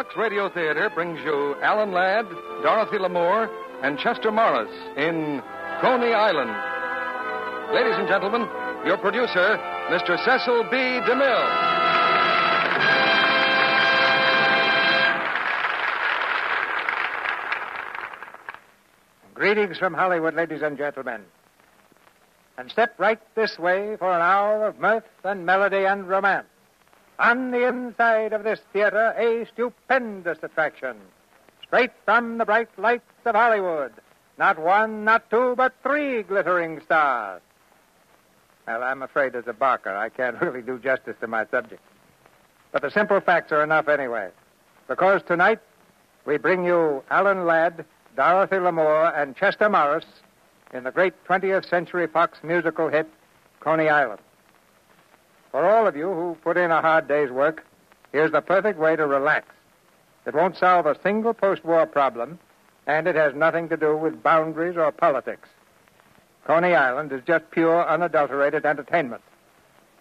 Lux Radio Theater brings you Alan Ladd, Dorothy Lamour, and Chester Morris in Coney Island. Ladies and gentlemen, your producer, Mr. Cecil B. DeMille. Greetings from Hollywood, ladies and gentlemen. And step right this way for an hour of mirth and melody and romance. On the inside of this theater, a stupendous attraction. Straight from the bright lights of Hollywood. Not one, not two, but three glittering stars. Well, I'm afraid as a barker, I can't really do justice to my subject. But the simple facts are enough anyway. Because tonight, we bring you Alan Ladd, Dorothy Lamour, and Chester Morris in the great 20th Century Fox musical hit, Coney Island. For all of you who put in a hard day's work, here's the perfect way to relax. It won't solve a single post-war problem, and it has nothing to do with boundaries or politics. Coney Island is just pure, unadulterated entertainment,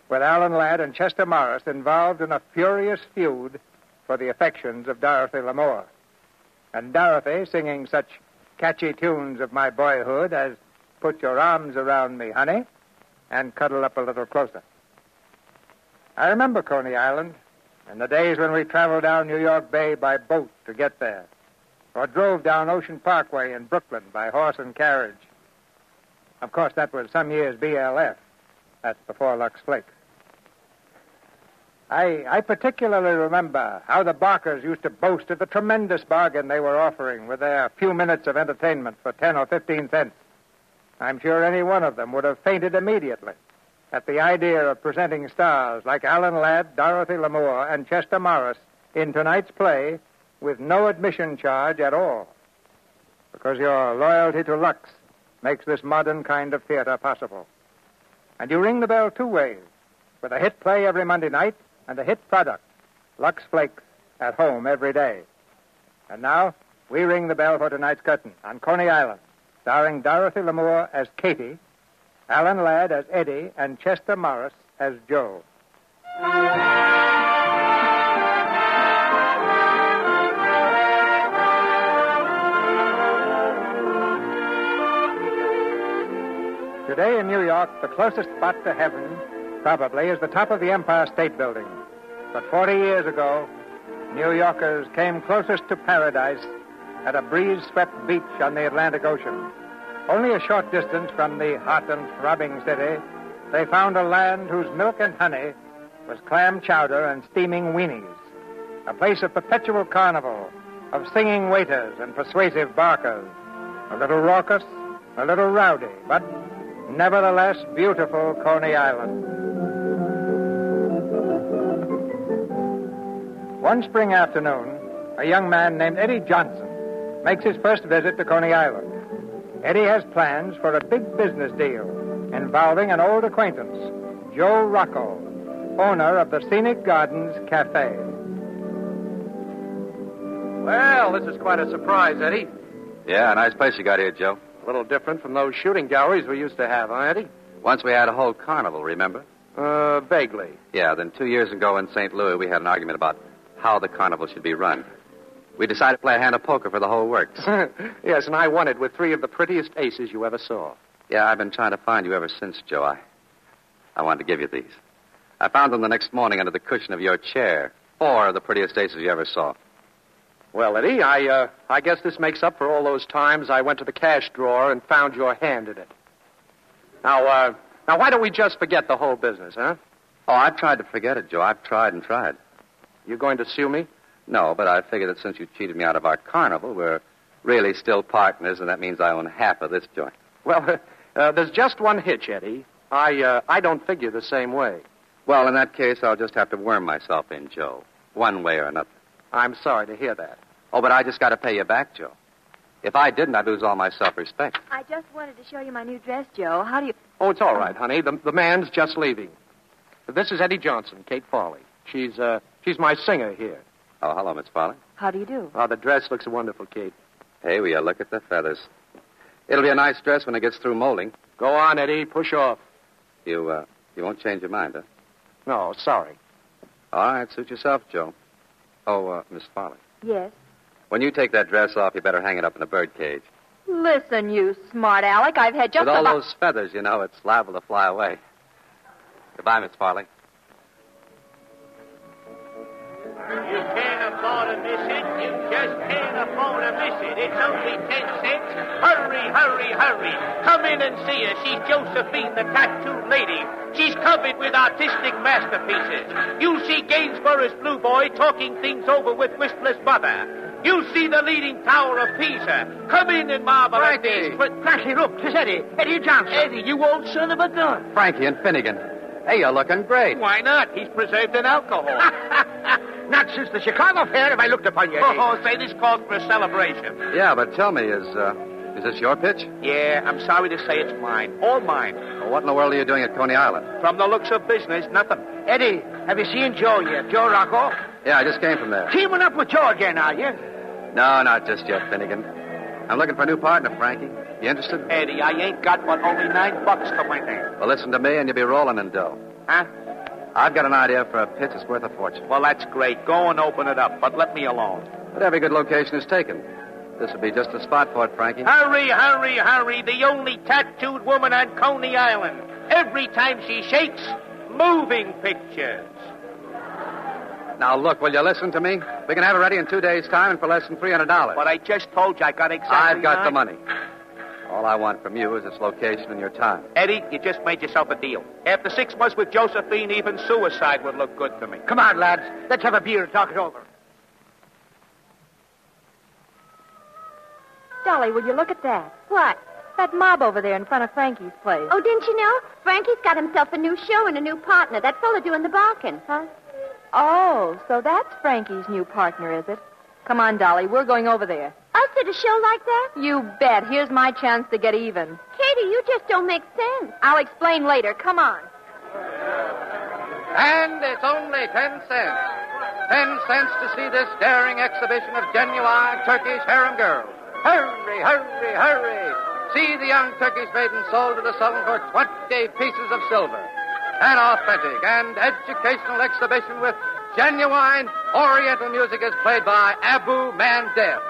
with Alan Ladd and Chester Morris involved in a furious feud for the affections of Dorothy Lamour. And Dorothy singing such catchy tunes of my boyhood as Put Your Arms Around Me, Honey, and Cuddle Up a Little Closer. I remember Coney Island and the days when we traveled down New York Bay by boat to get there, or drove down Ocean Parkway in Brooklyn by horse and carriage. Of course, that was some years BLF. That's before Lux Flakes. I, I particularly remember how the Barkers used to boast of the tremendous bargain they were offering with their few minutes of entertainment for 10 or 15 cents. I'm sure any one of them would have fainted immediately at the idea of presenting stars like Alan Ladd, Dorothy Lamour, and Chester Morris in tonight's play with no admission charge at all. Because your loyalty to Lux makes this modern kind of theater possible. And you ring the bell two ways with a hit play every Monday night and a hit product, Lux Flakes, at home every day. And now, we ring the bell for tonight's curtain on Coney Island, starring Dorothy Lamour as Katie, Alan Ladd as Eddie, and Chester Morris as Joe. Today in New York, the closest spot to heaven probably is the top of the Empire State Building. But 40 years ago, New Yorkers came closest to paradise at a breeze swept beach on the Atlantic Ocean. Only a short distance from the hot and throbbing city, they found a land whose milk and honey was clam chowder and steaming weenies. A place of perpetual carnival, of singing waiters and persuasive barkers. A little raucous, a little rowdy, but nevertheless beautiful Coney Island. One spring afternoon, a young man named Eddie Johnson makes his first visit to Coney Island. Eddie has plans for a big business deal involving an old acquaintance, Joe Rocco, owner of the Scenic Gardens Cafe. Well, this is quite a surprise, Eddie. Yeah, a nice place you got here, Joe. A little different from those shooting galleries we used to have, huh, Eddie? Once we had a whole carnival, remember? Uh, vaguely. Yeah, then two years ago in St. Louis, we had an argument about how the carnival should be run. We decided to play a hand of poker for the whole works. yes, and I won it with three of the prettiest aces you ever saw. Yeah, I've been trying to find you ever since, Joe. I, I wanted to give you these. I found them the next morning under the cushion of your chair. Four of the prettiest aces you ever saw. Well, Eddie, I, uh, I guess this makes up for all those times I went to the cash drawer and found your hand in it. Now, uh, now, why don't we just forget the whole business, huh? Oh, I've tried to forget it, Joe. I've tried and tried. You going to sue me? No, but I figure that since you cheated me out of our carnival, we're really still partners, and that means I own half of this joint. Well, uh, there's just one hitch, Eddie. I, uh, I don't figure the same way. Well, in that case, I'll just have to worm myself in, Joe, one way or another. I'm sorry to hear that. Oh, but I just got to pay you back, Joe. If I didn't, I'd lose all my self-respect. I just wanted to show you my new dress, Joe. How do you. Oh, it's all right, honey. The, the man's just leaving. This is Eddie Johnson, Kate Farley. She's, uh, she's my singer here. Oh, hello, Miss Farley. How do you do? Oh, the dress looks wonderful, Kate. Hey, will you look at the feathers? It'll be a nice dress when it gets through molding. Go on, Eddie. Push off. You, uh, you won't change your mind, huh? No, sorry. All right, suit yourself, Joe. Oh, uh, Miss Farley. Yes. When you take that dress off, you better hang it up in the birdcage. Listen, you smart Alec. I've had just With all about... those feathers, you know, it's liable to fly away. Goodbye, Miss Farley. You can't afford to miss it. You just can't afford to miss it. It's only ten cents. Hurry, hurry, hurry. Come in and see her. She's Josephine, the tattooed lady. She's covered with artistic masterpieces. You'll see Gainsborough's Blue Boy talking things over with Whistler's mother. You'll see the leading tower of Pisa. Come in and marvel at Frankie. these. But Frankie, look, it's Eddie. Eddie Johnson. Eddie, you old son of a gun. Frankie and Finnegan. Hey, you're looking great. Why not? He's preserved in alcohol. Not since the Chicago Fair have I looked upon you. oh, say this calls for a celebration. Yeah, but tell me, is uh, is this your pitch? Yeah, I'm sorry to say it's mine. All mine. Well, what in the world are you doing at Coney Island? From the looks of business, nothing. Eddie, have you seen Joe yet? Joe Rocco? Yeah, I just came from there. Teaming up with Joe again, are you? No, not just yet, Finnegan. I'm looking for a new partner, Frankie. You interested? Eddie, I ain't got but only nine bucks to my name. Well, listen to me, and you'll be rolling in dough. Huh? I've got an idea for a pitch that's worth a fortune. Well, that's great. Go and open it up, but let me alone. But every good location is taken. This would be just the spot for it, Frankie. Hurry, hurry, hurry. The only tattooed woman on Coney Island. Every time she shakes, moving pictures. Now, look, will you listen to me? We can have it ready in two days' time and for less than $300. But I just told you I got exactly I've got the money. All I want from you is its location and your time. Eddie, you just made yourself a deal. After six months with Josephine, even suicide would look good to me. Come on, lads. Let's have a beer and talk it over. Dolly, will you look at that? What? That mob over there in front of Frankie's place. Oh, didn't you know? Frankie's got himself a new show and a new partner. That fella doing the barking. Huh? Oh, so that's Frankie's new partner, is it? Come on, Dolly. We're going over there. Us at a show like that? You bet. Here's my chance to get even. Katie, you just don't make sense. I'll explain later. Come on. And it's only ten cents. Ten cents to see this daring exhibition of genuine Turkish harem girls. Hurry, hurry, hurry. See the young Turkish maiden sold to the Sultan for 20 pieces of silver. An authentic and educational exhibition with genuine Oriental music is played by Abu Mandeb,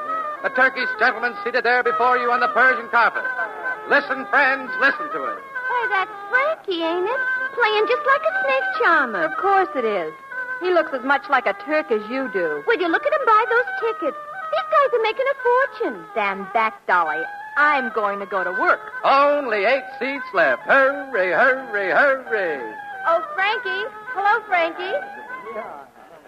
the Turkish gentleman seated there before you on the Persian carpet. Listen, friends, listen to it. Hey, that's Frankie, ain't it? Playing just like a snake charmer. Of course it is. He looks as much like a Turk as you do. Will you look at him buy those tickets? These guys are making a fortune. Stand back, Dolly. I'm going to go to work. Only eight seats left. Hurry, hurry, hurry. Oh, Frankie. Hello, Frankie.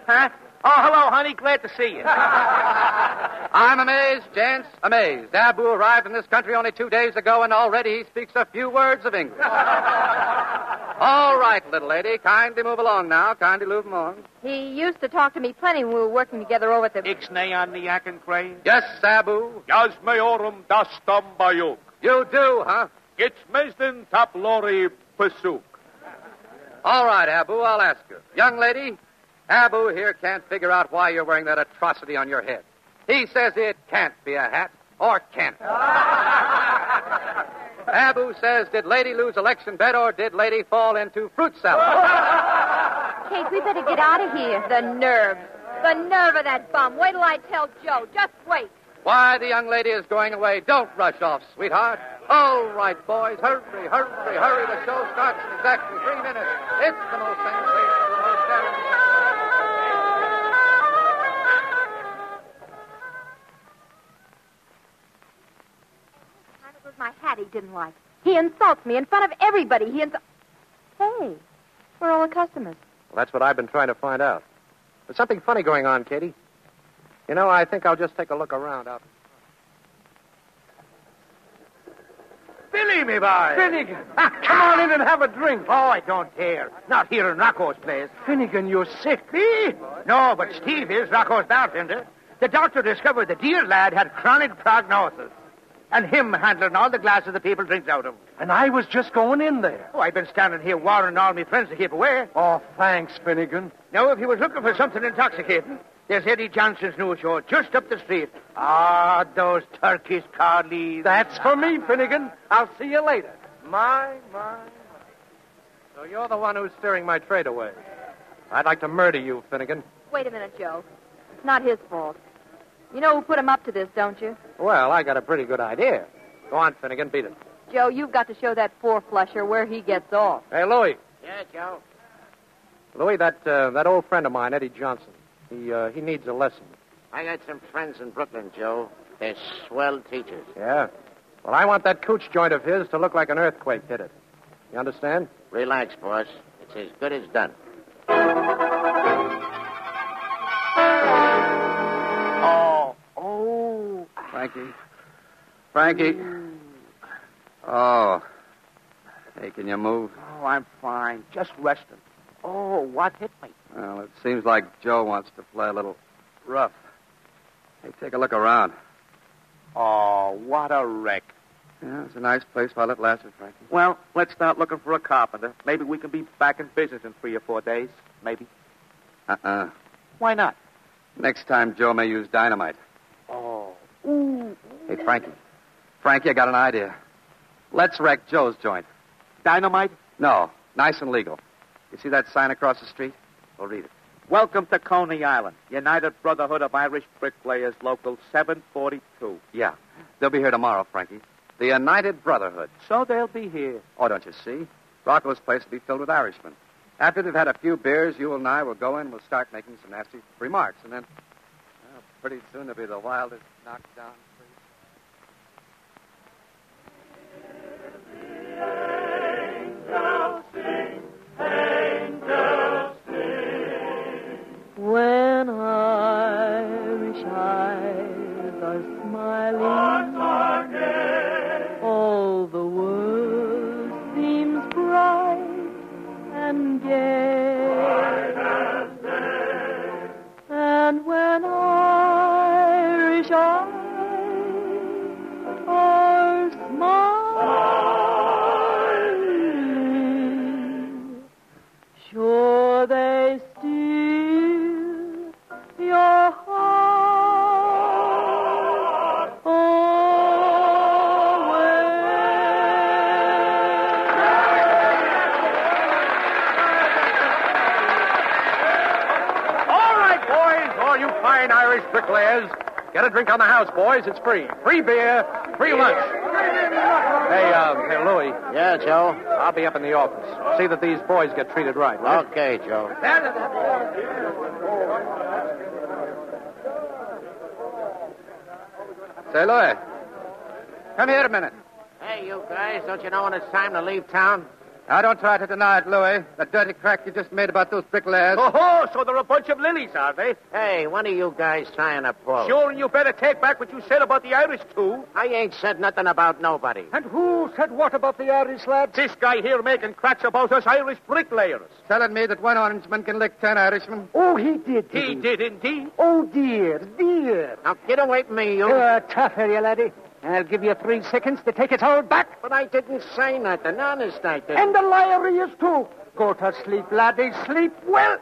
Huh? Oh, hello, honey. Glad to see you. I'm amazed, gents, amazed. Abu arrived in this country only two days ago, and already he speaks a few words of English. All right, little lady, kindly move along now. Kindly move along. He used to talk to me plenty when we were working together over at the. Ixnay on the yak and crane. Yes, Abu. Yaz meorum dastam bayuk. You do, huh? It's mezden taplori pesuk. All right, Abu, I'll ask you. Young lady, Abu here can't figure out why you're wearing that atrocity on your head. He says it can't be a hat, or can it? Abu says, did lady lose election bet, or did lady fall into fruit salad? Kate, we better get out of here. The nerve. The nerve of that bum. Wait till I tell Joe. Just wait. Why the young lady is going away. Don't rush off, sweetheart. All right, boys, hurry, hurry, hurry. The show starts in exactly three minutes. It's the most sensational, my hat he didn't like. He insults me in front of everybody. He insults. Hey, we're all the customers? Well, that's what I've been trying to find out. There's something funny going on, Katie. You know, I think I'll just take a look around out. Billy, me boy. Finnegan. Ah, come on in and have a drink. Oh, I don't dare. Not here in Rocco's place. Finnegan, you're sick. Me? No, but Steve is Rocco's bartender. The doctor discovered the dear lad had chronic prognosis. And him handling all the glasses the people drinks out of. And I was just going in there. Oh, I've been standing here warning all my friends to keep away. Oh, thanks, Finnegan. Now, if he was looking for something intoxicating, there's Eddie Johnson's new show just up the street. Ah, those Turkish collies. That's for me, Finnegan. I'll see you later. My, My, my. So you're the one who's steering my trade away. I'd like to murder you, Finnegan. Wait a minute, Joe. It's not his fault. You know who put him up to this, don't you? Well, I got a pretty good idea. Go on, Finnegan, beat it. Joe, you've got to show that four-flusher where he gets off. Hey, Louie. Yeah, Joe. Louie, that uh, that old friend of mine, Eddie Johnson. He uh, he needs a lesson. I got some friends in Brooklyn, Joe. They're swell teachers. Yeah. Well, I want that cooch joint of his to look like an earthquake hit it. You understand? Relax, boss. It's as good as done. Frankie. Frankie. Oh. Hey, can you move? Oh, I'm fine. Just resting. Oh, what hit me? Well, it seems like Joe wants to play a little rough. Hey, take a look around. Oh, what a wreck. Yeah, it's a nice place while it lasted, Frankie. Well, let's start looking for a carpenter. Maybe we can be back in business in three or four days. Maybe. Uh-uh. Why not? Next time, Joe may use dynamite. Oh. Ooh. Hey, Frankie. Frankie, I got an idea. Let's wreck Joe's joint. Dynamite? No, nice and legal. You see that sign across the street? We'll read it. Welcome to Coney Island. United Brotherhood of Irish Bricklayers, Local 742. Yeah. They'll be here tomorrow, Frankie. The United Brotherhood. So they'll be here. Oh, don't you see? Rocco's place will be filled with Irishmen. After they've had a few beers, you and I will go in. and We'll start making some nasty remarks, and then, well, pretty soon there'll be the wildest knockdown. Get a drink on the house, boys. It's free. Free beer, free lunch. Hey, uh, hey, Louie, Yeah, Joe. I'll be up in the office. See that these boys get treated right. will you? Okay, Joe. Say, Louis, come here a minute. Hey, you guys, don't you know when it's time to leave town? Now, don't try to deny it, Louis. The dirty crack you just made about those bricklayers. Oh, ho, so they're a bunch of lilies, are they? Hey, when are you guys trying to pull? Sure, and you better take back what you said about the Irish, too. I ain't said nothing about nobody. And who said what about the Irish lads? This guy here making cracks about us Irish bricklayers. Telling me that one Orangeman can lick ten Irishmen. Oh, he did. He did indeed. Oh, dear, dear. Now, get away from me, you. You're tough, are you, laddie? I'll give you three seconds to take it all back. But I didn't say nothing. Honest, I didn't. And the liar he is, too. Go to sleep, laddie. Sleep well.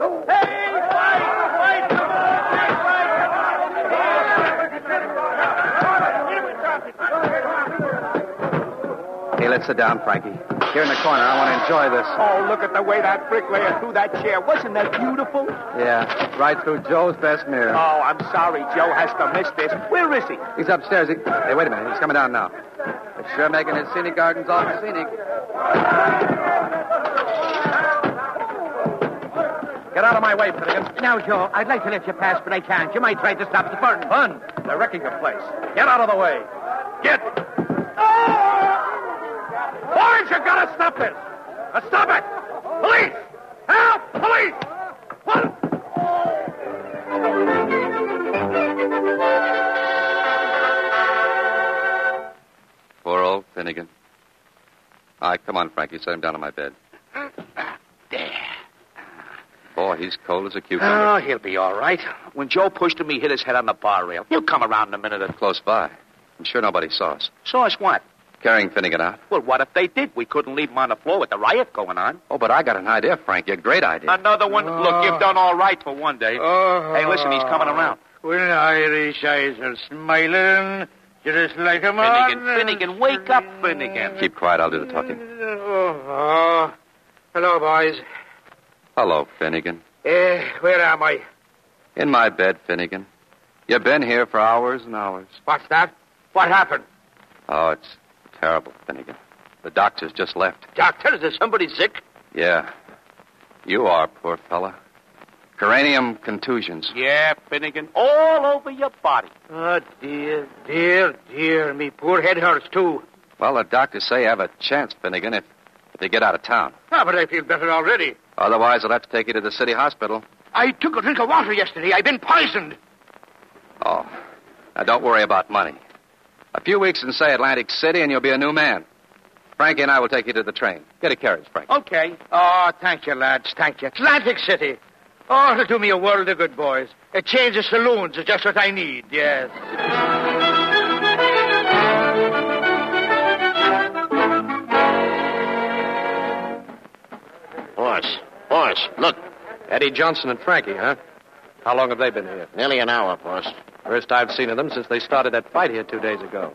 Oh. Hey, fight, fight, Hey, let's sit down, Frankie. Here in the corner. I want to enjoy this. Oh, look at the way that bricklayer threw that chair. Wasn't that beautiful? Yeah, right through Joe's best mirror. Oh, I'm sorry. Joe has to miss this. Where is he? He's upstairs. He... Hey, wait a minute. He's coming down now. He's sure making his scenic gardens all scenic. Get out of my way, Finnegan. Now, Joe, I'd like to let you pass, but I can't. You might try to stop the burn. Fun. They're wrecking the place. Get out of the way. Get. Oh! Boys, you gotta stop this. Uh, now stop it. Police! Help! Police! What? Poor old Finnegan. All right, come on, Frankie. Set him down on my bed. There. Boy, he's cold as a cucumber. Oh, he'll be all right. When Joe pushed him, he hit his head on the bar rail. He'll come around in a minute. or- Close by. I'm sure nobody saw us. Saw us what? Carrying Finnegan out. Well, what if they did? We couldn't leave him on the floor with the riot going on. Oh, but I got an idea, Frankie. A great idea. Another one? Look, you've done all right for one day. hey, listen, he's coming around. When Irish eyes are smiling, just like a man. Finnegan, Finnegan, wake up, Finnegan. Keep quiet. I'll do the talking. Oh, hello, boys. Hello, Finnegan. Eh, where am I? In my bed, Finnegan. You've been here for hours and hours. What's that? What happened? Oh, it's terrible, Finnegan. The doctor's just left. Doctor, is there somebody sick? Yeah. You are, poor fella. Cranium contusions. Yeah, Finnegan, all over your body. Oh, dear, dear, dear. Me poor head hurts, too. Well, the doctors say I have a chance, Finnegan, if, if they get out of town. Ah, but I feel better already. Otherwise, they'll have to take you to the city hospital. I took a drink of water yesterday. I've been poisoned. Oh. Now, don't worry about money. A few weeks in, say, Atlantic City, and you'll be a new man. Frankie and I will take you to the train. Get a carriage, Frankie. Okay. Oh, thank you, lads. Thank you. Atlantic City. Oh, it'll do me a world of good, boys. A change of saloons is just what I need, yes. Boss, boss, look. Eddie Johnson and Frankie, huh? How long have they been here? Nearly an hour, boss. First I've seen of them since they started that fight here two days ago.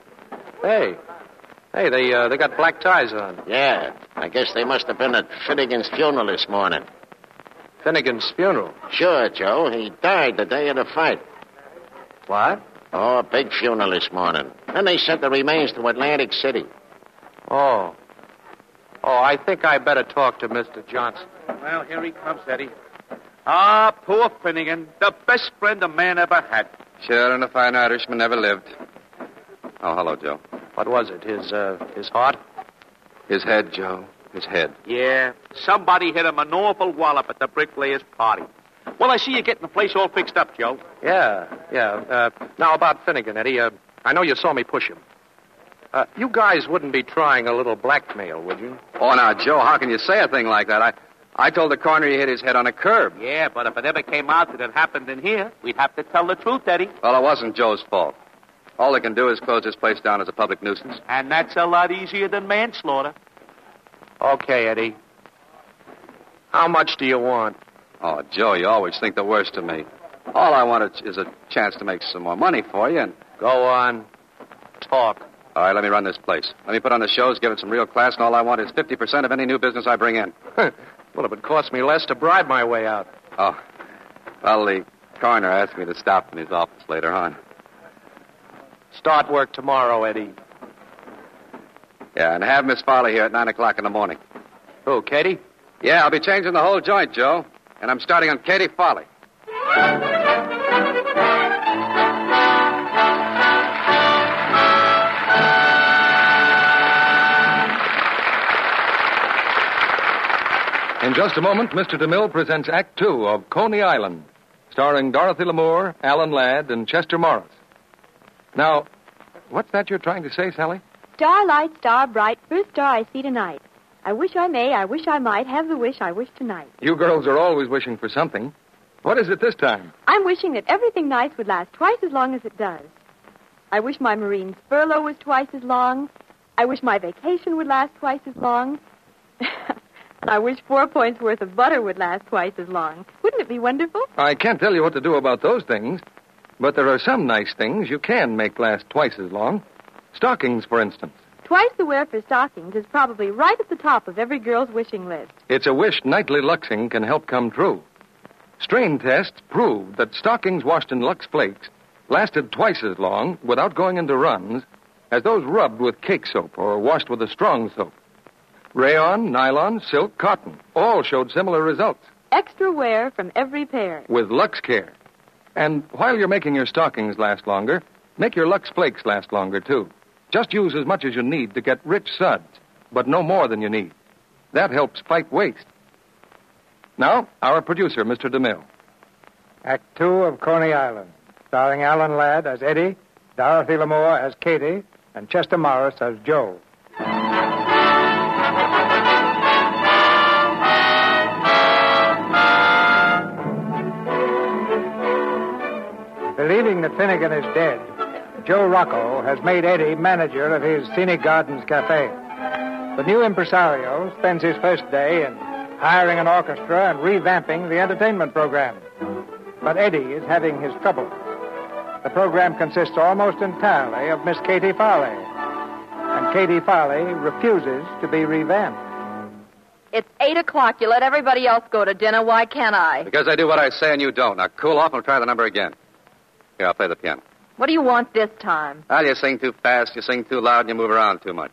Hey, hey, they uh, they got black ties on. Yeah, I guess they must have been at Finnegan's funeral this morning. Finnegan's funeral. Sure, Joe. He died the day of the fight. What? Oh, a big funeral this morning. Then they sent the remains to Atlantic City. Oh. Oh, I think I better talk to Mr. Johnson. Well, here he comes, Eddie. Ah, poor Finnegan, the best friend a man ever had. Sure, and a fine Irishman never lived. Oh, hello, Joe. What was it? His uh, his heart? His head, Joe. His head. Yeah, somebody hit him an awful wallop at the bricklayer's party. Well, I see you getting the place all fixed up, Joe. Yeah, yeah. Uh, now about Finnegan, Eddie. Uh, I know you saw me push him. Uh, you guys wouldn't be trying a little blackmail, would you? Oh, now, Joe, how can you say a thing like that? I, I told the coroner he hit his head on a curb. Yeah, but if it ever came out that it happened in here, we'd have to tell the truth, Eddie. Well, it wasn't Joe's fault. All they can do is close this place down as a public nuisance. And that's a lot easier than manslaughter. Okay, Eddie. How much do you want? Oh, Joe, you always think the worst of me. All I want is a chance to make some more money for you, and Go on. Talk. all right, let me run this place. Let me put on the shows, give it some real class, and all I want is 50% of any new business I bring in. well, it would cost me less to bribe my way out. Oh, well, the coroner asked me to stop in his office later on. Start work tomorrow, Eddie. Yeah, and have Miss Farley here at 9 o'clock in the morning. Who, Katie? Yeah, I'll be changing the whole joint, Joe. And I'm starting on Katie Farley. Just a moment, Mr. DeMille presents Act Two of Coney Island, starring Dorothy Lamour, Alan Ladd, and Chester Morris. Now, what's that you're trying to say, Sally? Starlight, star bright, first star I see tonight. I wish I may, I wish I might have the wish I wish tonight. You girls are always wishing for something. What is it this time? I'm wishing that everything nice would last twice as long as it does. I wish my Marine's furlough was twice as long. I wish my vacation would last twice as long. I wish four points worth of butter would last twice as long. Wouldn't it be wonderful? I can't tell you what to do about those things, but there are some nice things you can make last twice as long. Stockings, for instance. Twice the wear for stockings is probably right at the top of every girl's wishing list. It's a wish nightly luxing can help come true. Strain tests proved that stockings washed in Lux Flakes lasted twice as long without going into runs as those rubbed with cake soap or washed with a strong soap. Rayon, nylon, silk, cotton all showed similar results Extra wear from every pair. with Lux Care. And while you're making your stockings last longer, make your Lux Flakes last longer, too. Just use as much as you need to get rich suds, but no more than you need. That helps fight waste. Now, our producer, Mr. DeMille. Act two of Coney Island, starring Alan Ladd as Eddie, Dorothy Lamour as Katie, and Chester Morris as Joe. Believing that Finnegan is dead, Joe Rocco has made Eddie manager of his Scenic Gardens Cafe. The new impresario spends his first day in hiring an orchestra and revamping the entertainment program. But Eddie is having his trouble. The program consists almost entirely of Miss Katie Farley. And Katie Farley refuses to be revamped. It's eight o'clock. You let everybody else go to dinner. Why can't I? Because I do what I say and you don't. Now, cool off and we'll try the number again. Here, I'll play the piano. What do you want this time? Well, you sing too fast, you sing too loud, and you move around too much.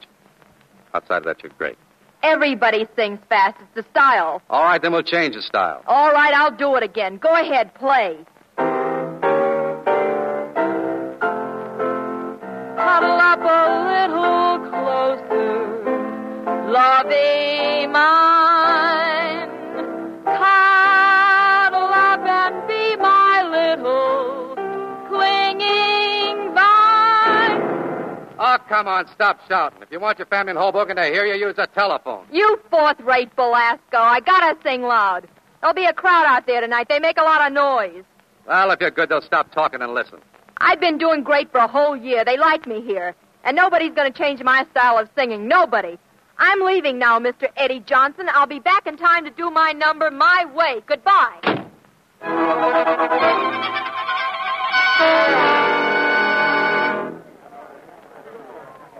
Outside of that, you're great. Everybody sings fast. It's the style. All right, then we'll change the style. All right, I'll do it again. Go ahead, play. Huddle up a little closer, lovey come on, stop shouting. If you want your family in Hoboken to hear you, use a telephone. You fourth-rate Belasco. I gotta sing loud. There'll be a crowd out there tonight. They make a lot of noise. Well, if you're good, they'll stop talking and listen. I've been doing great for a whole year. They like me here. And nobody's going to change my style of singing. Nobody. I'm leaving now, Mr. Eddie Johnson. I'll be back in time to do my number my way. Goodbye.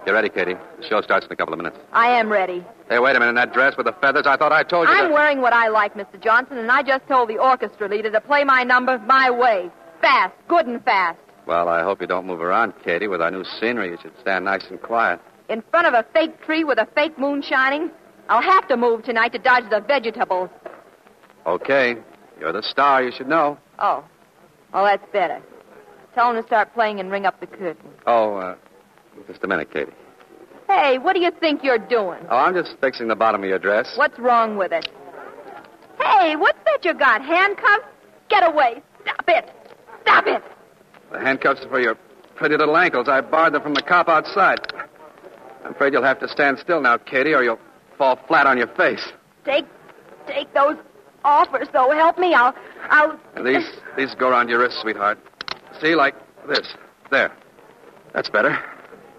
You ready, Katie? The show starts in a couple of minutes. I am ready. Hey, wait a minute. That dress with the feathers, I thought I told you I'm that... wearing what I like, Mr. Johnson, and I just told the orchestra leader to play my number my way. Fast, good and fast. Well, I hope you don't move around, Katie. With our new scenery, you should stand nice and quiet. In front of a fake tree with a fake moon shining. I'll have to move tonight to dodge the vegetables. Okay. You're the star. You should know. Oh. Well, that's better. Tell him to start playing and ring up the curtain. Oh, uh, just a minute, Katie. Hey, what do you think you're doing? Oh, I'm just fixing the bottom of your dress. What's wrong with it? Hey, what's that you got? Handcuffs? Get away. Stop it. Stop it. The handcuffs are for your pretty little ankles. I borrowed them from the cop outside. I'm afraid you'll have to stand still now, Katie, or you'll fall flat on your face. Take take those off or so help me. I'll I'll And these these go around your wrists, sweetheart. See, like this. There. That's better.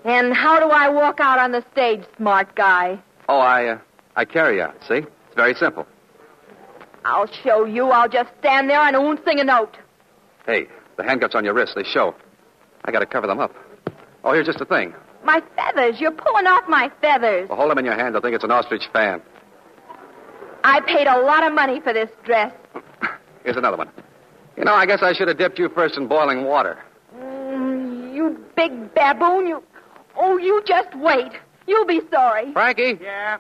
And how do I walk out on the stage, smart guy? Oh, I uh, I carry out. See, it's very simple. I'll show you. I'll just stand there and I won't sing a note. Hey, the handcuffs on your wrists, they show. I got to cover them up. Oh, here's just a thing. My feathers. You're pulling off my feathers. Well, hold them in your hand. They'll think it's an ostrich fan. I paid a lot of money for this dress. Here's another one. You know, I guess I should have dipped you first in boiling water. Mm, you big baboon. You. Oh, you just wait. You'll be sorry. Frankie? Yeah?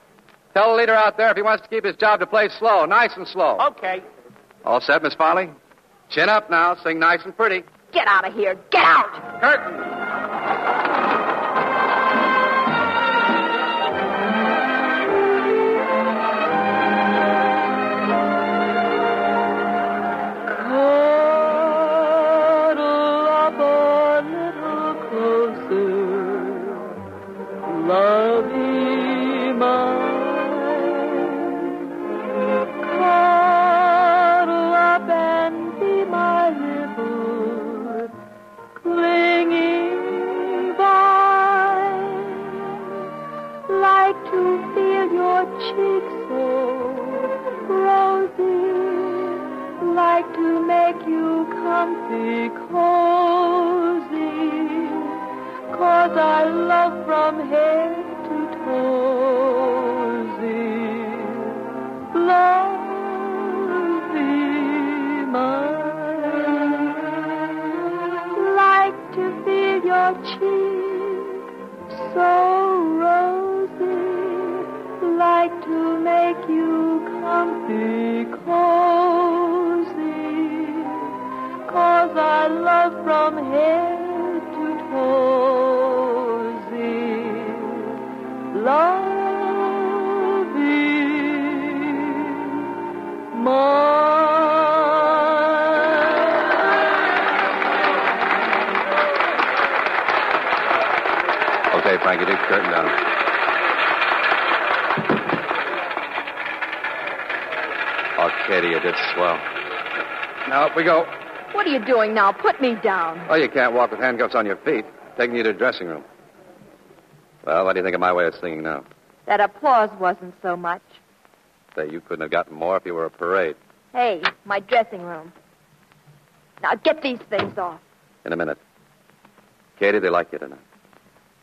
Tell the leader out there if he wants to keep his job to play slow, nice and slow. Okay. All set, Miss Farley? Chin up now. Sing nice and pretty. Get out of here. Get out. Curtain. Comfy, cozy. Cause I love from head to toesy. Love mine. Like to feel your cheek so rosy. Like to make you comfy, cozy. I love from head to toesy. Love thee, Okay, Frankie, take the curtain down. Oh, Katie, you did swell. Now, up we go. What are you doing now? Put me down. Oh, you can't walk with handcuffs on your feet. Taking you to the dressing room. Well, what do you think of my way of singing now? That applause wasn't so much. Say, you couldn't have gotten more if you were a parade. Hey, my dressing room. Now get these things off. In a minute. Katie, they like you tonight.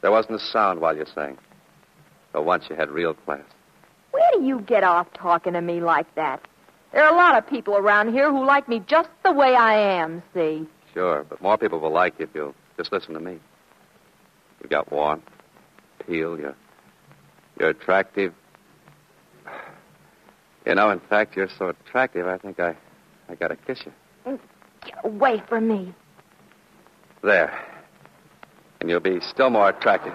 There wasn't a sound while you sang. For once you had real class. Where do you get off talking to me like that? There are a lot of people around here who like me just the way I am, see? Sure, but more people will like you if you'll just listen to me. You've got warmth, appeal, you're, you're attractive. You know, in fact, you're so attractive, I think I, I gotta kiss you. Mm, get away from me. There. And you'll be still more attractive.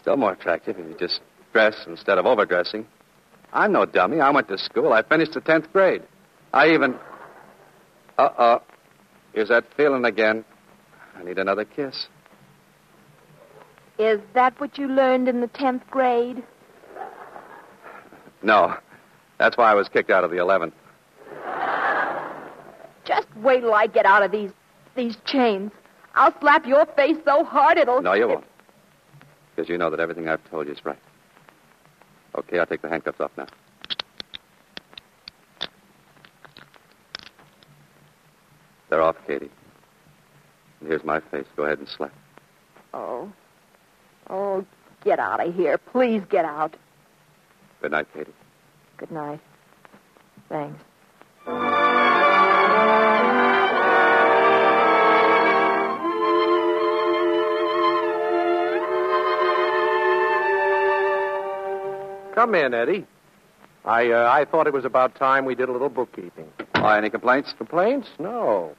Still more attractive if you just dress instead of overdressing. I'm no dummy. I went to school. I finished the 10th grade. I even. Uh oh. Here's that feeling again. I need another kiss. Is that what you learned in the 10th grade? No. That's why I was kicked out of the 11th. Just wait till I get out of these these chains. I'll slap your face so hard it'll. No, you won't. Because you know that everything I've told you is right. Okay, I'll take the handcuffs off now. They're off, Katie. And here's my face. Go ahead and slap. Oh. Oh, get out of here. Please get out. Good night, Katie. Good night. Thanks. Come in, Eddie. I uh, I thought it was about time we did a little bookkeeping. Why, any complaints? Complaints? No.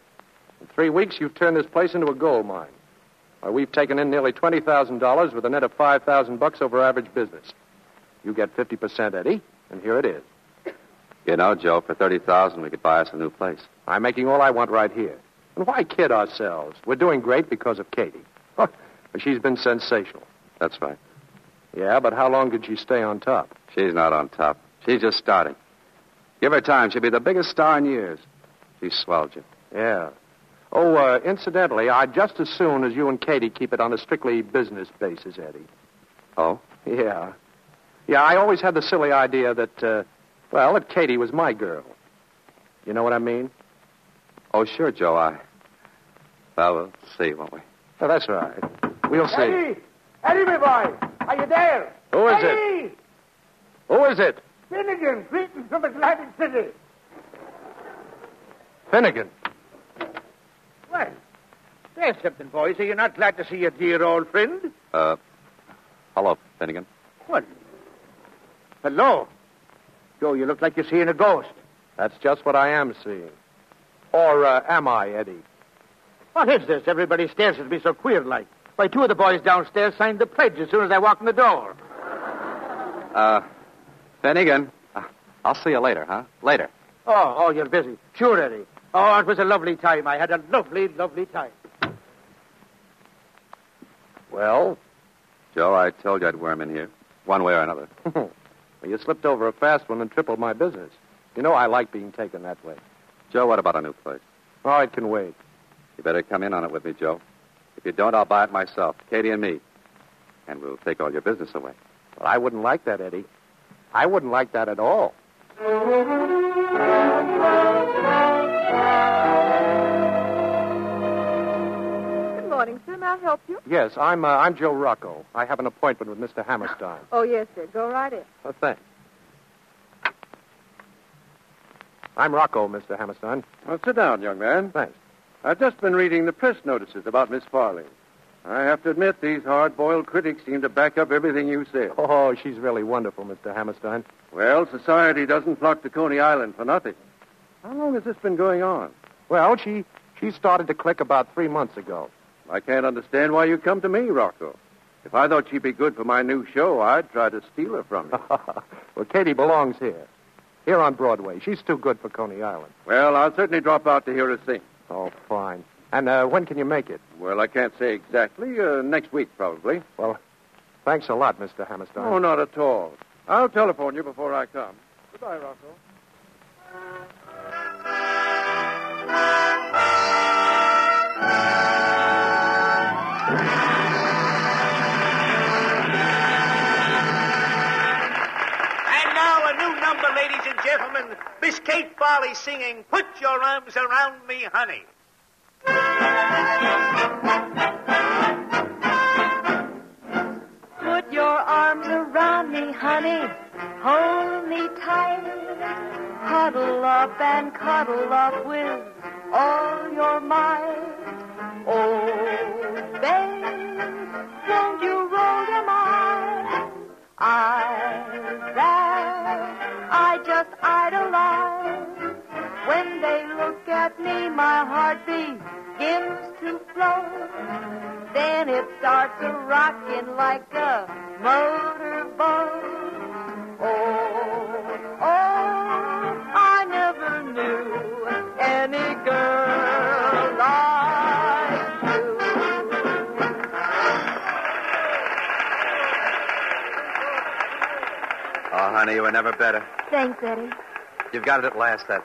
In three weeks, you've turned this place into a gold mine. Why, we've taken in nearly twenty thousand dollars with a net of five thousand bucks over average business. You get fifty percent, Eddie, and here it is. You know, Joe, for thirty thousand, we could buy us a new place. I'm making all I want right here. And why kid ourselves? We're doing great because of Katie. She's been sensational. That's right. Yeah, but how long did she stay on top? She's not on top. She's just starting. Give her time. She'll be the biggest star in years. She's swelled you. Yeah. Oh, uh, incidentally, I'd just as soon as you and Katie keep it on a strictly business basis, Eddie. Oh? Yeah. Yeah, I always had the silly idea that, uh, well, that Katie was my girl. You know what I mean? Oh, sure, Joe. I. Well, we'll see, won't we? Oh, that's right. We'll see. Eddie! Eddie, my boy! Are you there? Who is Eddie! it? Who is it? Finnegan, greetings from Atlantic City. Finnegan. Well, there's something, boys. Are you not glad to see your dear old friend? Uh, hello, Finnegan. What? Hello. Joe, you look like you're seeing a ghost. That's just what I am seeing. Or uh, am I, Eddie? What is this? Everybody stares at me so queer like. Why, two of the boys downstairs signed the pledge as soon as I walked in the door. Uh, Finnegan. Uh, I'll see you later, huh? Later. Oh, oh, you're busy. Sure, Eddie. Oh, it was a lovely time. I had a lovely, lovely time. Well? Joe, I told you I'd worm in here. One way or another. well, you slipped over a fast one and tripled my business. You know I like being taken that way. Joe, what about a new place? Oh, it can wait. You better come in on it with me, Joe. If you don't, I'll buy it myself, Katie and me. And we'll take all your business away. Well, I wouldn't like that, Eddie. I wouldn't like that at all. Good morning, sir. May I help you? Yes, I'm uh, I'm Joe Rocco. I have an appointment with Mr. Hammerstein. Oh, yes, sir. Go right in. Oh, thanks. I'm Rocco, Mr. Hammerstein. Well, sit down, young man. Thanks. I've just been reading the press notices about Miss Farley. I have to admit, these hard-boiled critics seem to back up everything you say. Oh, she's really wonderful, Mr. Hammerstein. Well, society doesn't flock to Coney Island for nothing. How long has this been going on? Well, she she started to click about three months ago. I can't understand why you come to me, Rocco. If I thought she'd be good for my new show, I'd try to steal her from you. well, Katie belongs here. Here on Broadway. She's too good for Coney Island. Well, I'll certainly drop out to hear her sing. Oh, fine. And uh, when can you make it? Well, I can't say exactly. Uh, next week, probably. Well, thanks a lot, Mr. Hammerstein. Oh, not at all. I'll telephone you before I come. Goodbye, Rocco. Number, ladies and gentlemen. Miss Kate Farley singing Put Your Arms Around Me, Honey. Put your arms around me, honey. Hold me tight. Huddle up and cuddle up with all your might. Oh, babe, won't you roll your eyes? Eyes at me, my heart begins to flow. Then it starts a rocking like a motorboat. Oh, oh, I never knew any girl like you. Oh, honey, you were never better. Thanks, Eddie. You've got it at last, that,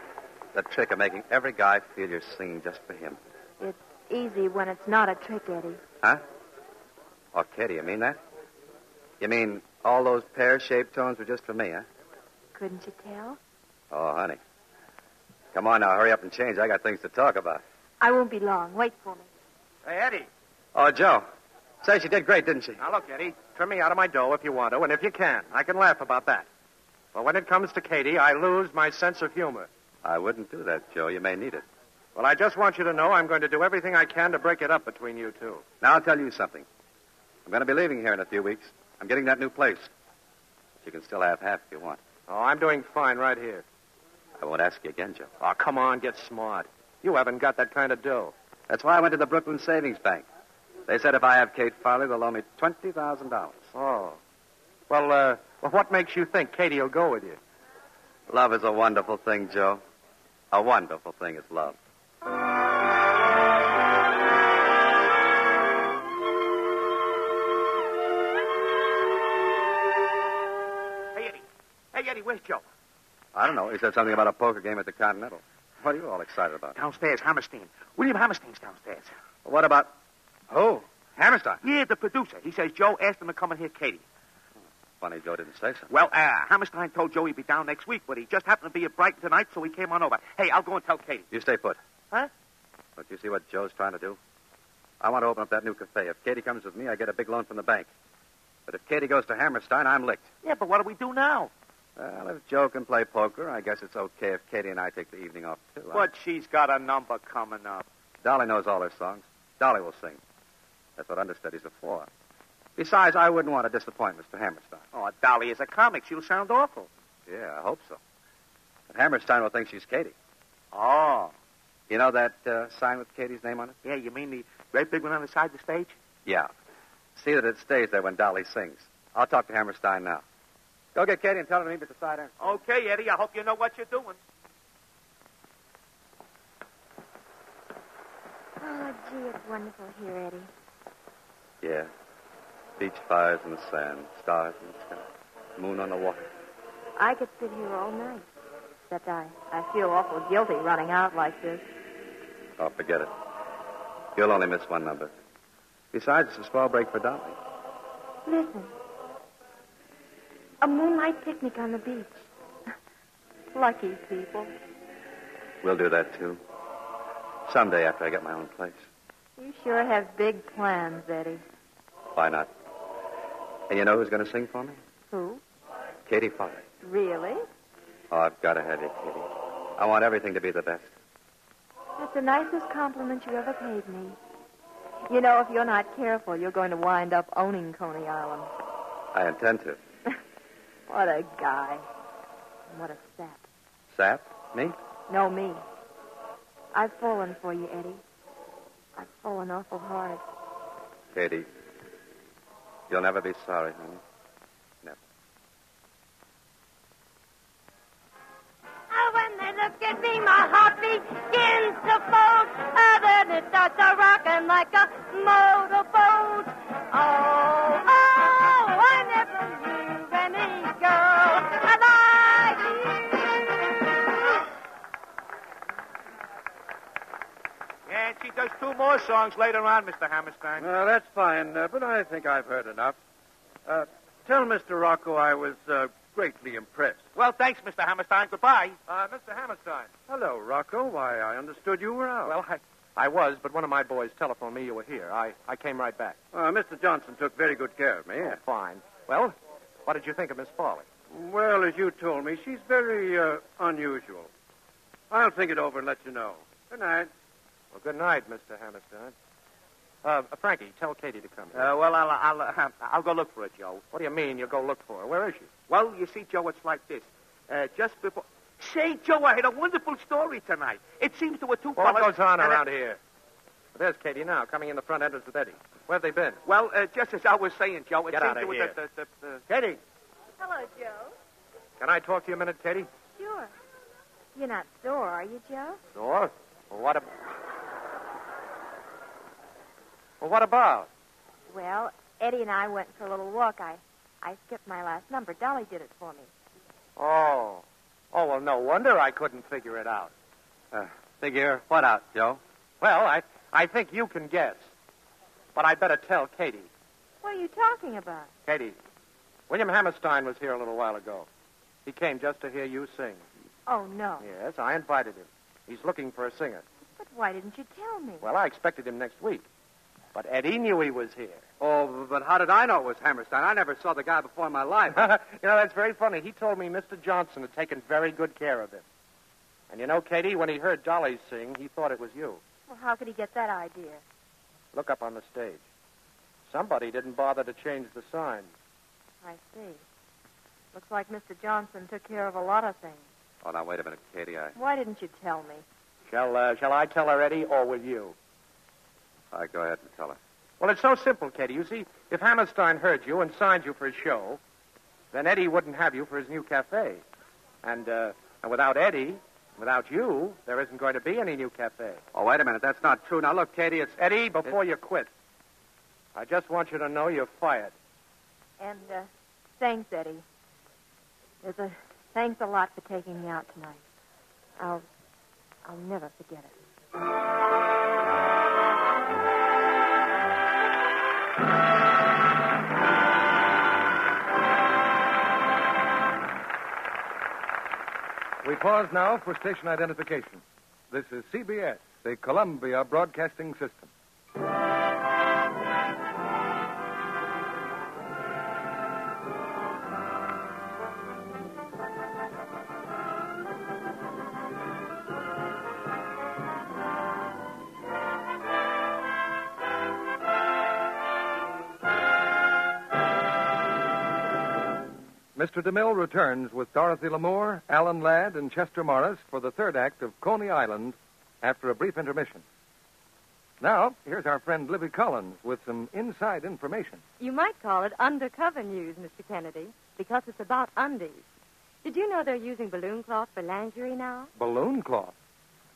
that trick of making every guy feel you're singing just for him. It's easy when it's not a trick, Eddie. Huh? Oh, Katie, you mean that? You mean all those pear-shaped tones were just for me, huh? Couldn't you tell? Oh, honey. Come on now, hurry up and change. I got things to talk about. I won't be long. Wait for me. Hey, Eddie. Oh, Joe. Say, she did great, didn't she? Now, look, Eddie. Trim me out of my dough if you want to, and if you can. I can laugh about that. But when it comes to Katie, I lose my sense of humor. I wouldn't do that, Joe. You may need it. Well, I just want you to know I'm going to do everything I can to break it up between you two. Now, I'll tell you something. I'm going to be leaving here in a few weeks. I'm getting that new place. But You can still have half if you want. Oh, I'm doing fine right here. I won't ask you again, Joe. Oh, come on, get smart. You haven't got that kind of dough. That's why I went to the Brooklyn Savings Bank. They said if I have Kate Farley, they'll loan me $20,000. Oh. Well, uh, well, what makes you think Katie will go with you? Love is a wonderful thing, Joe. A wonderful thing is love. Hey, Eddie. Hey, Eddie, where's Joe? I don't know. He said something about a poker game at the Continental. What are you all excited about? Downstairs, Hammerstein. William Hammerstein's downstairs. What about. Oh, Hammerstein. Yeah, the producer. He says Joe asked him to come and hear Katie. Funny Joe didn't say so. Well, uh, Hammerstein told Joe he'd be down next week, but he just happened to be at Brighton tonight, so he came on over. Hey, I'll go and tell Katie. You stay put. Huh? Don't you see what Joe's trying to do? I want to open up that new cafe. If Katie comes with me, I get a big loan from the bank. But if Katie goes to Hammerstein, I'm licked. Yeah, but what do we do now? Well, if Joe can play poker, I guess it's okay if Katie and I take the evening off, too. But she's got a number coming up. Dolly knows all her songs. Dolly will sing. That's what understudies are for. Besides, I wouldn't want to disappoint Mr. Hammerstein. Oh, Dolly is a comic. She'll sound awful. Yeah, I hope so. But Hammerstein will think she's Katie. Oh. You know that uh, sign with Katie's name on it? Yeah, you mean the great big one on the side of the stage? Yeah. See that it stays there when Dolly sings. I'll talk to Hammerstein now. Go get Katie and tell her to meet me at the side entrance. Okay, Eddie, I hope you know what you're doing. Oh, gee, it's wonderful here, Eddie. Yeah. Beach fires in the sand, stars in the sky, moon on the water. I could sit here all night. Except I, I feel awful guilty running out like this. Oh, forget it. You'll only miss one number. Besides, it's a small break for Dolly. Listen. A moonlight picnic on the beach. Lucky people. We'll do that, too. Someday after I get my own place. You sure have big plans, Eddie. Why not? And you know who's going to sing for me? Who? Katie Farley. Really? Oh, I've got to have you, Katie. I want everything to be the best. That's the nicest compliment you ever paid me. You know, if you're not careful, you're going to wind up owning Coney Island. I intend to. What a guy. What a sap. Sap? Me? No, me. I've fallen for you, Eddie. I've fallen awful hard. Katie, you'll never be sorry, honey. Never. Oh, when they look at me, my heart begins to fold. Oh, then it starts a rocking like a motorboat. Oh, oh, I never knew any girl She does two more songs later on, Mr. Hammerstein. Well, that's fine, uh, but I think I've heard enough. Uh, tell Mr. Rocco I was uh, greatly impressed. Well, thanks, Mr. Hammerstein. Goodbye. Uh, Mr. Hammerstein. Hello, Rocco. Why, I understood you were out. Well, I, I was, but one of my boys telephoned me you were here. I, I came right back. Uh, Mr. Johnson took very good care of me. Oh, fine. Well, what did you think of Miss Farley? Well, as you told me, she's very uh, unusual. I'll think it over and let you know. Good night. Well, good night, Mr. Hammerstein. Uh, Frankie, tell Katie to come. here. Uh, well, I'll, I'll, uh, I'll go look for her, Joe. What do you mean you'll go look for her? Where is she? Well, you see, Joe, it's like this. Uh, just before. Say, Joe, I had a wonderful story tonight. It seems there were two Well, what fellas. goes on and around I- here? There's Katie now, coming in the front entrance with Eddie. Where have they been? Well, uh, just as I was saying, Joe, it Get seems outta there was here. The, the, the, the... Katie, Hello, Joe. can I talk to you a minute, Katie? Sure. You're not sore, are you, Joe? Sure. Well, what about... Well, what about? Well, Eddie and I went for a little walk. I, I skipped my last number. Dolly did it for me. Oh. Oh, well, no wonder I couldn't figure it out. Uh, figure what out, Joe? Well, I, I think you can guess. But I'd better tell Katie. What are you talking about? Katie, William Hammerstein was here a little while ago. He came just to hear you sing. Oh, no. Yes, I invited him. He's looking for a singer. But why didn't you tell me? Well, I expected him next week. But Eddie knew he was here. Oh, but how did I know it was Hammerstein? I never saw the guy before in my life. you know, that's very funny. He told me Mr. Johnson had taken very good care of him. And you know, Katie, when he heard Dolly sing, he thought it was you. Well, how could he get that idea? Look up on the stage. Somebody didn't bother to change the sign. I see. Looks like Mr. Johnson took care of a lot of things. Oh, now, wait a minute, Katie. I... Why didn't you tell me? Shall, uh, shall I tell her, Eddie, or will you? All right, go ahead and tell her. Well, it's so simple, Katie. You see, if Hammerstein heard you and signed you for his show, then Eddie wouldn't have you for his new cafe. And, uh, and without Eddie, without you, there isn't going to be any new cafe. Oh, wait a minute. That's not true. Now, look, Katie, it's... Eddie, before you quit, I just want you to know you're fired. And, uh, thanks, Eddie. There's a thanks a lot for taking me out tonight. I'll, I'll never forget it. We pause now for station identification. This is CBS, the Columbia Broadcasting System. Mr. DeMille returns with Dorothy Lamour, Alan Ladd, and Chester Morris for the third act of Coney Island after a brief intermission. Now, here's our friend Libby Collins with some inside information. You might call it undercover news, Mr. Kennedy, because it's about undies. Did you know they're using balloon cloth for lingerie now? Balloon cloth.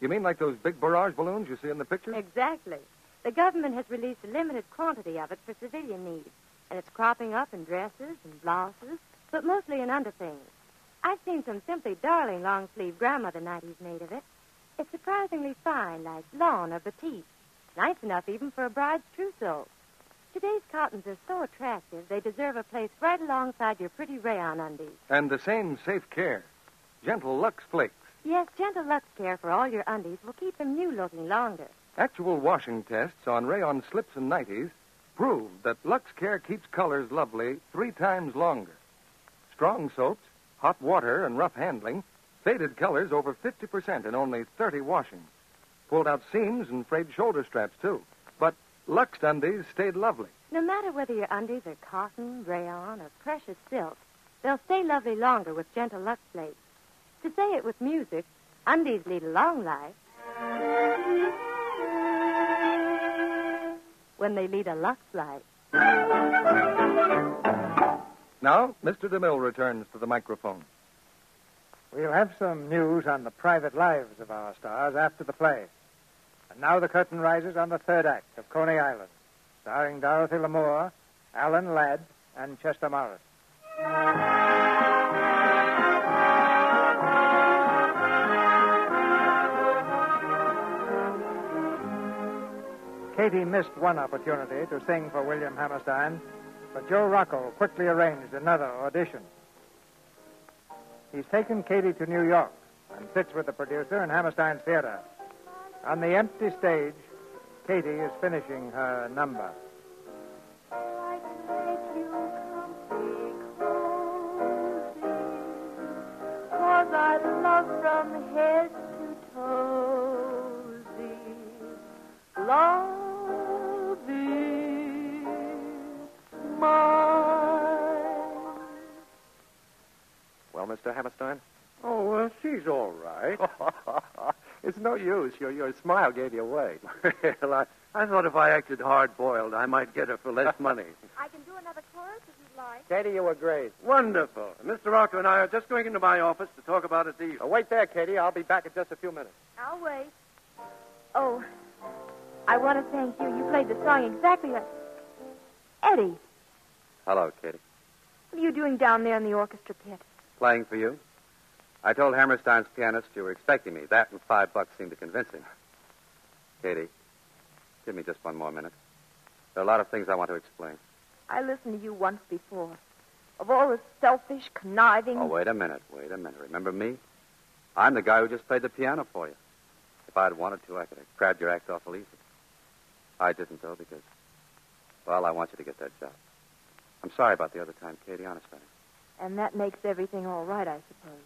You mean like those big barrage balloons you see in the pictures? Exactly. The government has released a limited quantity of it for civilian needs, and it's cropping up in dresses and blouses, but mostly in underthings. I've seen some simply darling long sleeve grandmother nighties made of it. It's surprisingly fine, like lawn or batiste. Nice enough even for a bride's trousseau. Today's cottons are so attractive, they deserve a place right alongside your pretty rayon undies. And the same safe care. Gentle Lux Flakes. Yes, gentle Lux Care for all your undies will keep them new looking longer. Actual washing tests on rayon slips and nighties prove that Lux Care keeps colors lovely three times longer. Strong soaps, hot water, and rough handling faded colors over 50% in only 30 washings. Pulled out seams and frayed shoulder straps, too. But Lux undies stayed lovely. No matter whether your undies are cotton, rayon, or precious silk, they'll stay lovely longer with gentle Lux Flakes. To say it with music, undies lead a long life when they lead a Lux life. Now, Mr. DeMille returns to the microphone. We'll have some news on the private lives of our stars after the play. And now the curtain rises on the third act of Coney Island, starring Dorothy Lamour, Alan Ladd, and Chester Morris. Katie missed one opportunity to sing for William Hammerstein, but Joe Rocco quickly arranged another audition. He's taken Katie to New York and sits with the producer in Hammerstein's theater. On the empty stage, Katie is finishing her number. I love from head to mine. Well, Mr. Hammerstein? Oh, well, she's all right. it's no use. Your, your smile gave you away. well, I, I thought if I acted hard boiled, I might get her for less money. I can do another chorus if you'd like. Katie, you were great. Wonderful. Mr. Rocco and I are just going into my office to talk about a deal. Oh, wait there, Katie. I'll be back in just a few minutes. I'll wait. Oh, I want to thank you. You played the song exactly like. Eddie, Hello, Katie. what are you doing down there in the orchestra pit? Playing for you? I told Hammerstein's pianist you were expecting me. That and five bucks seemed to convince him. Katie, give me just one more minute. There are a lot of things I want to explain. I listened to you once before. Of all the selfish, conniving. Oh, wait a minute. Wait a minute. Remember me? I'm the guy who just played the piano for you. If I'd wanted to, I could have crabbed your act awful easy. I didn't, though, because, well, I want you to get that job. I'm sorry about the other time, Katie, honest I. And that makes everything all right, I suppose.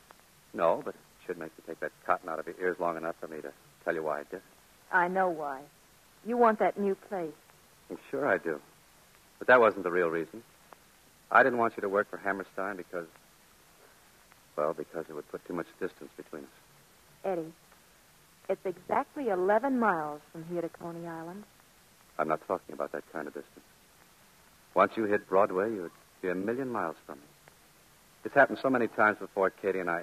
No, but it should make you take that cotton out of your ears long enough for me to tell you why I did. I know why. You want that new place. Well, sure I do. But that wasn't the real reason. I didn't want you to work for Hammerstein because, well, because it would put too much distance between us. Eddie, it's exactly 11 miles from here to Coney Island. I'm not talking about that kind of distance. Once you hit Broadway, you'd be a million miles from me. It's happened so many times before, Katie and I.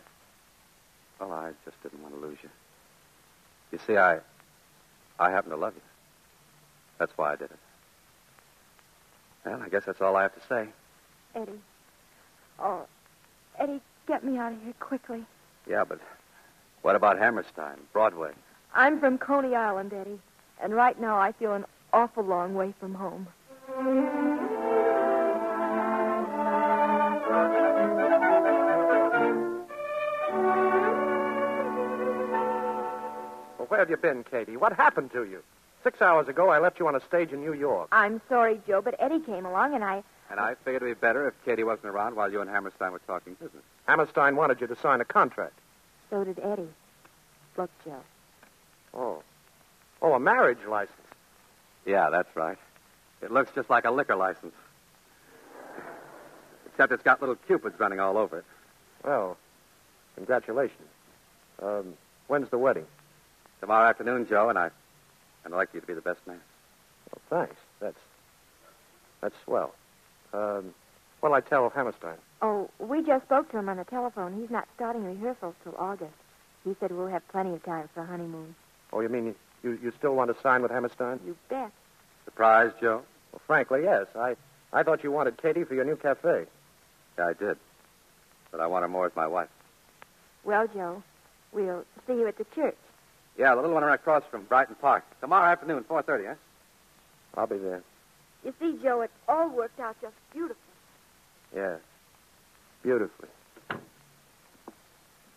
Well, I just didn't want to lose you. You see, I, I happen to love you. That's why I did it. Well, I guess that's all I have to say. Eddie. Oh, Eddie, get me out of here quickly. Yeah, but what about Hammerstein, Broadway? I'm from Coney Island, Eddie. And right now I feel an awful long way from home. Have you been, Katie? What happened to you? Six hours ago, I left you on a stage in New York. I'm sorry, Joe, but Eddie came along and I. And I figured it'd be better if Katie wasn't around while you and Hammerstein were talking business. Hammerstein wanted you to sign a contract. So did Eddie. Look, Joe. Oh. Oh, a marriage license. Yeah, that's right. It looks just like a liquor license. Except it's got little cupids running all over it. Well, congratulations. Um, when's the wedding? Tomorrow afternoon, Joe, and I, I'd like you to be the best man. Well, thanks. That's that's swell. Um, what'll I tell Hammerstein? Oh, we just spoke to him on the telephone. He's not starting rehearsals till August. He said we'll have plenty of time for a honeymoon. Oh, you mean you, you still want to sign with Hammerstein? You bet. Surprised, Joe? Well, frankly, yes. I, I thought you wanted Katie for your new cafe. Yeah, I did. But I want her more as my wife. Well, Joe, we'll see you at the church. Yeah, the little one right across from Brighton Park. Tomorrow afternoon, 4.30, huh? I'll be there. You see, Joe, it all worked out just beautiful. Yeah. Beautifully.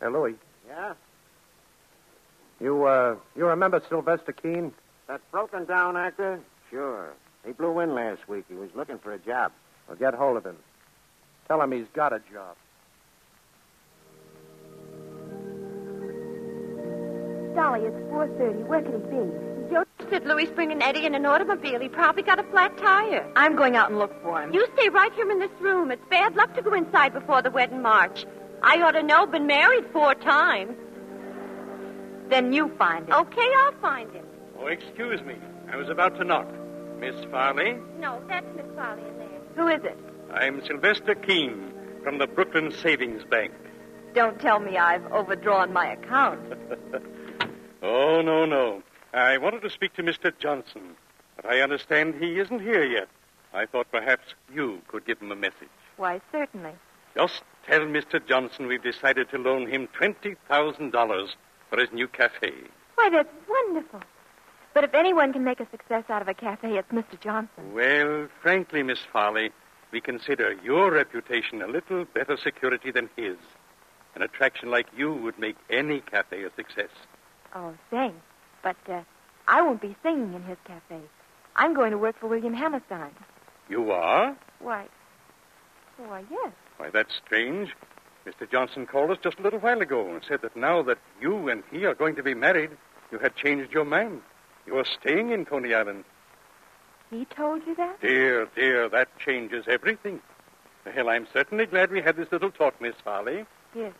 Hey, Louis, Yeah? you, uh, you remember Sylvester Keene? That broken down actor? Sure. He blew in last week. He was looking for a job. Well, get hold of him. Tell him he's got a job. Dolly, it's 4.30. Where could he be? Joe said Louis bringing Eddie in an automobile. He probably got a flat tire. I'm going out and look for him. You stay right here in this room. It's bad luck to go inside before the wedding march. I ought to know. Been married four times. Then you find him. Okay, I'll find him. Oh, excuse me. I was about to knock. Miss Farley, No, that's Miss Farley in there. Who is it? I'm Sylvester Keene from the Brooklyn Savings Bank. Don't tell me I've overdrawn my account. Oh, no, no. I wanted to speak to Mr. Johnson, but I understand he isn't here yet. I thought perhaps you could give him a message. Why, certainly. Just tell Mr. Johnson we've decided to loan him $20,000 for his new cafe. Why, that's wonderful. But if anyone can make a success out of a cafe, it's Mr. Johnson. Well, frankly, Miss Farley, we consider your reputation a little better security than his. An attraction like you would make any cafe a success. Oh, thanks. But uh, I won't be singing in his cafe. I'm going to work for William Hammerstein. You are? Why? Why, yes. Why, that's strange. Mr. Johnson called us just a little while ago and said that now that you and he are going to be married, you had changed your mind. You're staying in Coney Island. He told you that? Dear, dear, that changes everything. Well, I'm certainly glad we had this little talk, Miss Farley. Yes.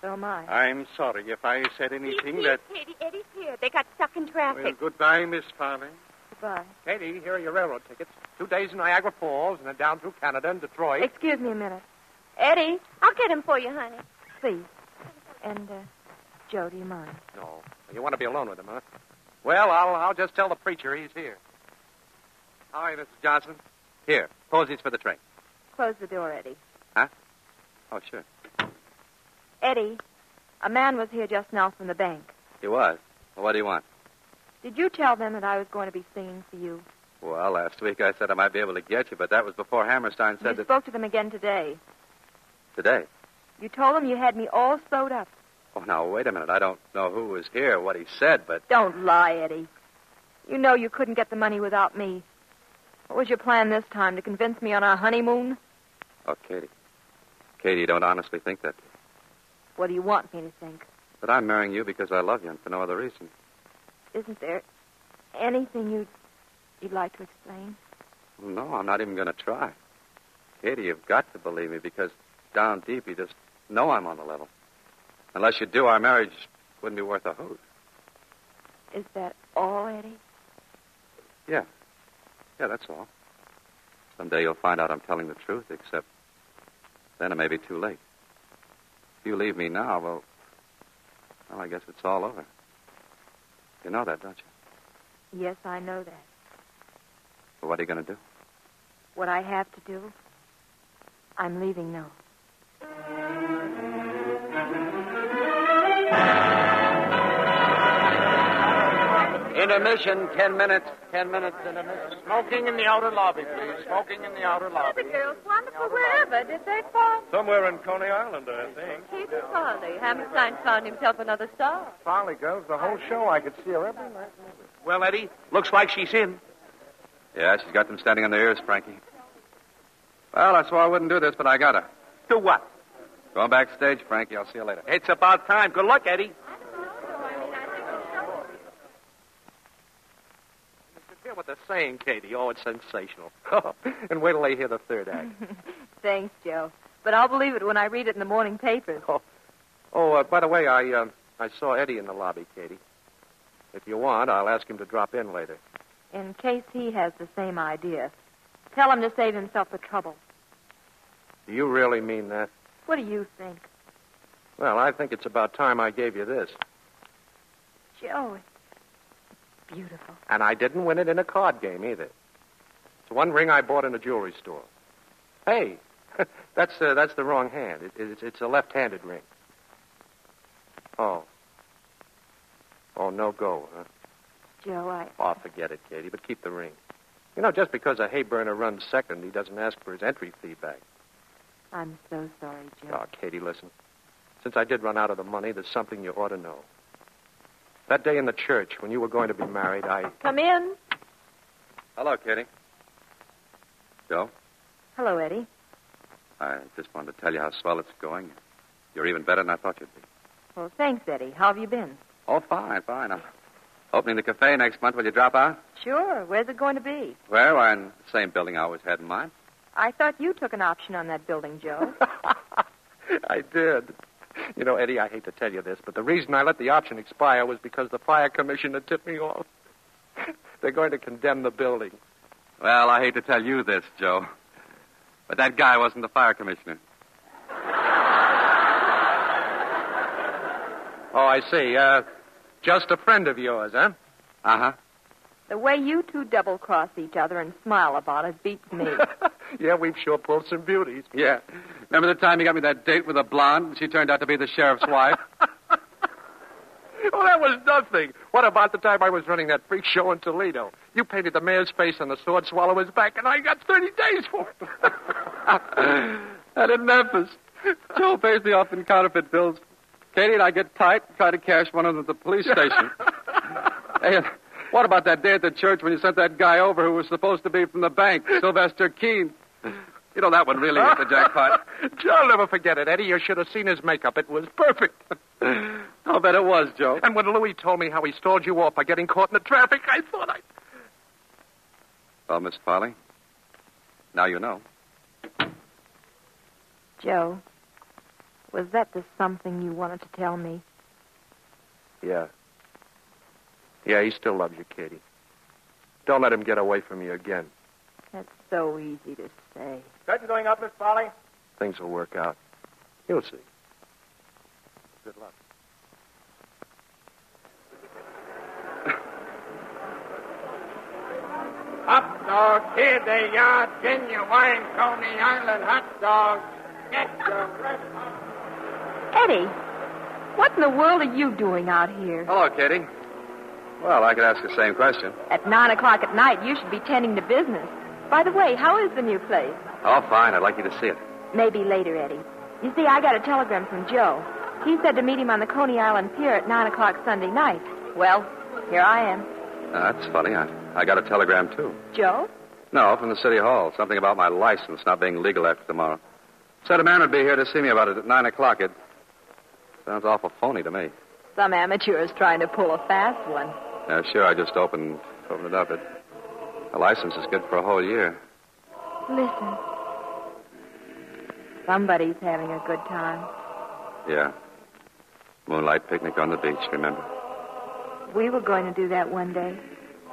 So am I. I'm sorry if I said anything that. Katie, Eddie's here. They got stuck in traffic. Well, goodbye, Miss Farley. Goodbye. Katie, here are your railroad tickets. Two days in Niagara Falls and then down through Canada and Detroit. Excuse me a minute. Eddie, I'll get him for you, honey. please. And, uh, Joe, do you mind? No. You want to be alone with him, huh? Well, I'll, I'll just tell the preacher he's here. All right, Mrs. Johnson. Here, posies for the train. Close the door, Eddie. Huh? Oh, sure. Eddie, a man was here just now from the bank. He was. Well, what do you want? Did you tell them that I was going to be singing for you? Well, last week I said I might be able to get you, but that was before Hammerstein said you that spoke to them again today. today. You told them you had me all sewed up. Oh, now wait a minute. I don't know who was here, what he said, but Don't lie, Eddie. You know you couldn't get the money without me. What was your plan this time, to convince me on our honeymoon? oh, Katie, Katie, you don't honestly think that What do you want me to think? that I'm marrying you because I love you and for no other reason. Isn't there anything you'd, you'd like to explain? No, I'm not even going to try. Katie, you've got to believe me because down deep you just know I'm on the level. Unless you do, our marriage wouldn't be worth a hoot. Is that all, Eddie? Yeah. Yeah, that's all. Someday you'll find out I'm telling the truth, except then it may be too late. If you leave me now, well, well, I guess it's all over. You know that, don't you? Yes, I know that. Well, what are you going to do? What I have to do, I'm leaving now. Intermission, ten minutes. Ten minutes intermission. Smoking in the outer lobby, please. Smoking in the outer lobby. The girls wonderful wherever. Did they fall? Somewhere in Coney Island, I think. Katie Farley. Hammerstein found himself another star. Farley girls, the whole show. I could see her every night. Well, Eddie, looks like she's in. Yeah, she's got them standing on their ears, Frankie. Well, I swore I wouldn't do this, but I gotta. Do what? Going backstage, Frankie. I'll see you later. It's about time. Good luck, Eddie. What they're saying, Katie. Oh, it's sensational. and wait till they hear the third act. Thanks, Joe. But I'll believe it when I read it in the morning papers. Oh, uh, by the way, I uh, I saw Eddie in the lobby, Katie. If you want, I'll ask him to drop in later. In case he has the same idea. Tell him to save himself the trouble. Do you really mean that? What do you think? Well, I think it's about time I gave you this. Joe, beautiful. And I didn't win it in a card game either. It's one ring I bought in a jewelry store. Hey, that's uh, that's the wrong hand. It, it's, it's a left-handed ring. Oh. Oh, no go, huh? Joe, I. Oh, forget it, Katie, but keep the ring. You know, just because a hay burner runs second, he doesn't ask for his entry fee back. I'm so sorry, Joe. Oh, Katie, listen. Since I did run out of the money, there's something you ought to know. That day in the church, when you were going to be married, I. Come in. Hello, Katie. Joe, Hello, Eddie. I just wanted to tell you how swell it's going. You're even better than I thought you'd be. Well, thanks, Eddie. How have you been? Oh, fine, fine. I'm opening the cafe next month. Will you drop out? Sure. Where's it going to be? Where? Why, in the same building I always had in mind. I thought you took an option on that building, Joe. I did. You know, Eddie, I hate to tell you this, but the reason I let the option expire was because the fire commissioner tipped me off. They're going to condemn the building. Well, I hate to tell you this, Joe, but that guy wasn't the fire commissioner. Oh, I see. Uh, just a friend of yours, huh? Uh huh. the way you two double cross each other and smile about it beats me. yeah, we've sure pulled some beauties. Yeah. Remember the time you got me that date with a blonde and she turned out to be the sheriff's wife? Oh, that was nothing. What about the time I was running that freak show in Toledo? You painted the mayor's face on the sword swallower's back, and I got 30 days for it. and in Memphis, Joe pays me off in counterfeit bills. Katie and I get tight and try to cash one of them at the police station. and what about that day at the church when you sent that guy over who was supposed to be from the bank, Sylvester Keene? You know, that one really hit the jackpot. I'll never forget it, Eddie. You should have seen his makeup. It was perfect. I'll bet it was, Joe. And when Louis told me how he stalled you off by getting caught in the traffic, I thought I. Well, Miss Farley, now you know. Joe, was that the something you wanted to tell me? Yeah. Yeah, he still loves you, Katie. Don't let him get away from you again. That's so easy to say. Curtain going up, Miss Polly? Things will work out. You'll see. Good luck. Hot dog, here they are. Genuine Coney Island hot dogs. Get your rest. Eddie, what in the world are you doing out here? Hello, Katie. Well, I could ask the same question. At nine o'clock at night, you should be tending to business. By the way, how is the new place? Oh, fine. I'd like you to see it. Maybe later, Eddie. You see, I got a telegram from Joe. He said to meet him on the Coney Island Pier at nine o'clock Sunday night. Well, here I am. Uh, that's funny. I, I got a telegram, too. Joe? No, from the city hall. Something about my license not being legal after tomorrow. Said a man would be here to see me about it at 9 o'clock. It sounds awful phony to me. Some amateur is trying to pull a fast one. Yeah, sure, I just opened, opened it up. It, the license is good for a whole year. Listen. Somebody's having a good time. Yeah. Moonlight picnic on the beach, remember? We were going to do that one day.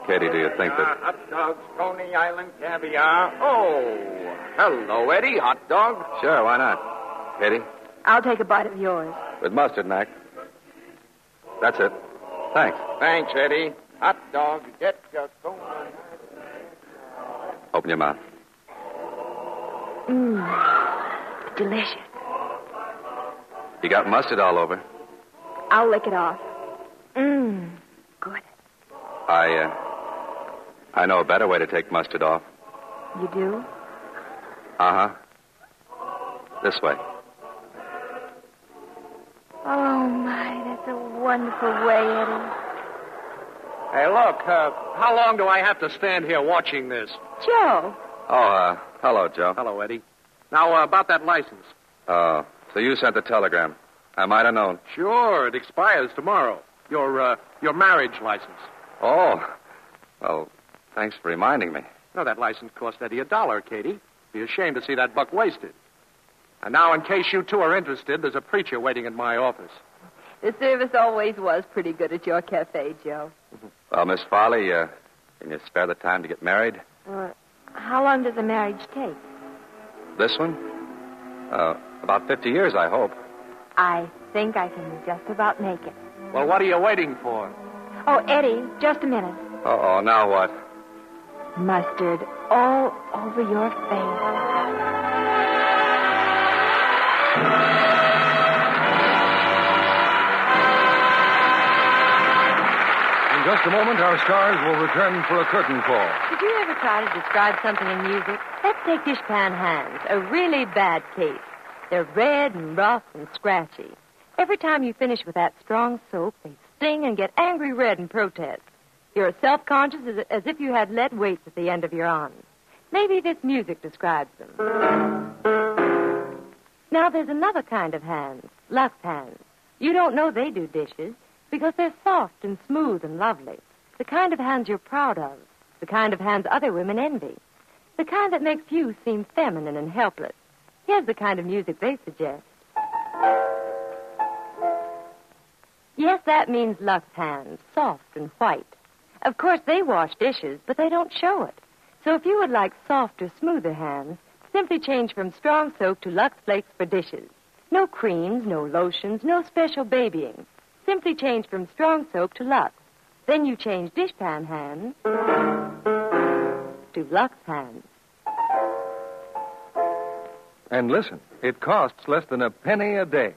Katie, do you think Uh, that... hot dogs, Coney Island caviar. Oh, hello, Eddie. Hot dog. Sure, why not? Katie? I'll take a bite of yours. With mustard, Mac. That's it. Thanks. Thanks, Eddie. Hot dog, get your Coney Open your mouth. Mmm. Delicious. You got mustard all over. I'll lick it off. Mmm. Good. I, uh, I know a better way to take mustard off. You do? Uh huh. This way. Oh, my. That's a wonderful way, Eddie. Hey, look, uh, how long do I have to stand here watching this? Joe. Oh, uh, hello, Joe. Hello, Eddie. Now, uh, about that license. Oh, so you sent the telegram. I might have known. Sure, it expires tomorrow. Your, uh, your marriage license. Oh, well, thanks for reminding me. No, that license cost Eddie a dollar, Katie. Be ashamed to see that buck wasted. And now, in case you two are interested, there's a preacher waiting in my office. The service always was pretty good at your cafe, Joe. Well, Miss Farley, uh, can you spare the time to get married? Uh, how long does a marriage take? This one? Uh, about 50 years, I hope. I think I can just about make it. Well, what are you waiting for? Oh, Eddie, just a minute. Uh-oh, now what? Mustard all over your face. In just a moment, our stars will return for a curtain call. Did you ever try to describe something in music? Let's take dishpan hands, a really bad case. They're red and rough and scratchy. Every time you finish with that strong soap, they sting and get angry red and protest. You're as self-conscious as, as if you had lead weights at the end of your arms. Maybe this music describes them. Now, there's another kind of hands, Lux hands. You don't know they do dishes because they're soft and smooth and lovely. The kind of hands you're proud of. The kind of hands other women envy. The kind that makes you seem feminine and helpless. Here's the kind of music they suggest. Yes, that means Lux hands, soft and white. Of course, they wash dishes, but they don't show it. So if you would like softer, smoother hands, simply change from strong soap to Lux Flakes for dishes. No creams, no lotions, no special babying. Simply change from strong soap to Lux. Then you change dishpan hands to Lux hands. And listen, it costs less than a penny a day.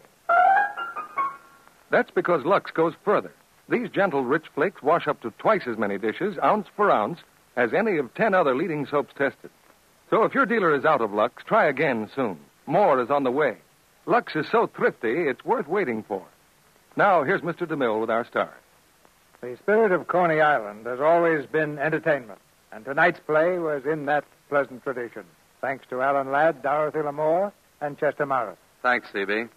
That's because Lux goes further. These gentle, rich flakes wash up to twice as many dishes, ounce for ounce, as any of ten other leading soaps tested. So if your dealer is out of Lux, try again soon. More is on the way. Lux is so thrifty, it's worth waiting for. Now, here's Mr. DeMille with our stars. The spirit of Coney Island has always been entertainment, and tonight's play was in that pleasant tradition. Thanks to Alan Ladd, Dorothy Lamour, and Chester Morris. Thanks, CB.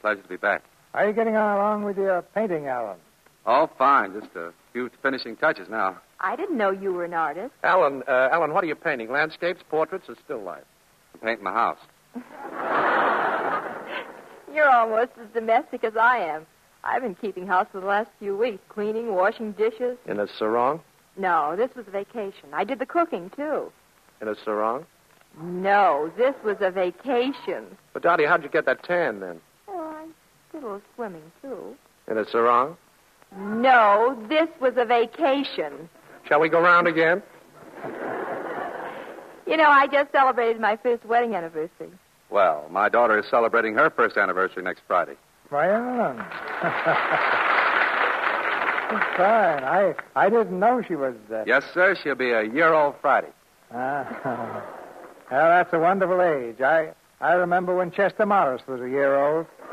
Pleasure to be back. How are you getting on along with your painting, Alan? Oh, fine. Just a few finishing touches now. I didn't know you were an artist. Alan, uh, Alan, what are you painting? Landscapes, portraits, or still life? I'm painting my house. You're almost as domestic as I am. I've been keeping house for the last few weeks, cleaning, washing dishes. In a sarong? No, this was a vacation. I did the cooking, too. In a sarong? No, this was a vacation. But, Dottie, how'd you get that tan then? Oh, I did a little swimming, too. In a sarong? No, this was a vacation. Shall we go round again? You know, I just celebrated my first wedding anniversary. Well, my daughter is celebrating her first anniversary next Friday. Right on. Fine. I I didn't know she was. Uh... Yes, sir. She'll be a year old Friday. Ah. well, that's a wonderful age. I I remember when Chester Morris was a year old.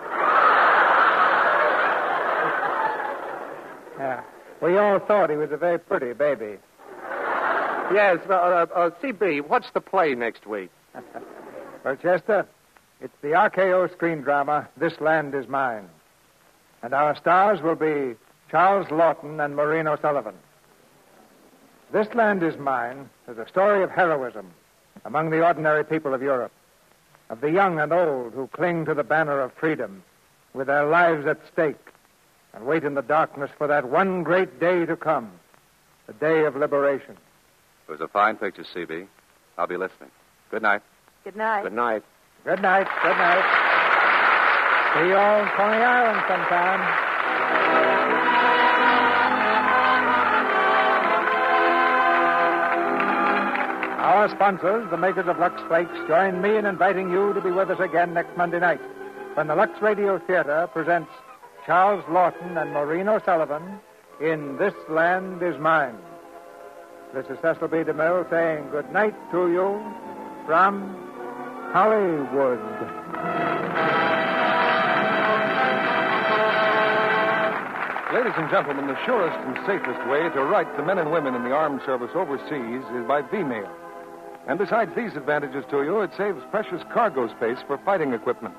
yeah. We all thought he was a very pretty baby. Yes, uh, uh, uh, CB, what's the play next week? well, Chester, it's the RKO screen drama, This Land Is Mine. And our stars will be Charles Laughton and Maureen O'Sullivan. This Land Is Mine is a story of heroism among the ordinary people of Europe, of the young and old who cling to the banner of freedom with their lives at stake and wait in the darkness for that one great day to come, the day of liberation. It was a fine picture, CB. I'll be listening. Good night. Good night. Good night. Good night. Good night. See you on Coney Island sometime. Our sponsors, the makers of Lux Flakes, join me in inviting you to be with us again next Monday night when the Lux Radio Theater presents Charles Laughton and Maureen O'Sullivan in This Land Is Mine. This is Cecil B. DeMille saying good night to you from Hollywood. Ladies and gentlemen, the surest and safest way to write to men and women in the armed service overseas is by V-mail. And besides these advantages to you, it saves precious cargo space for fighting equipment.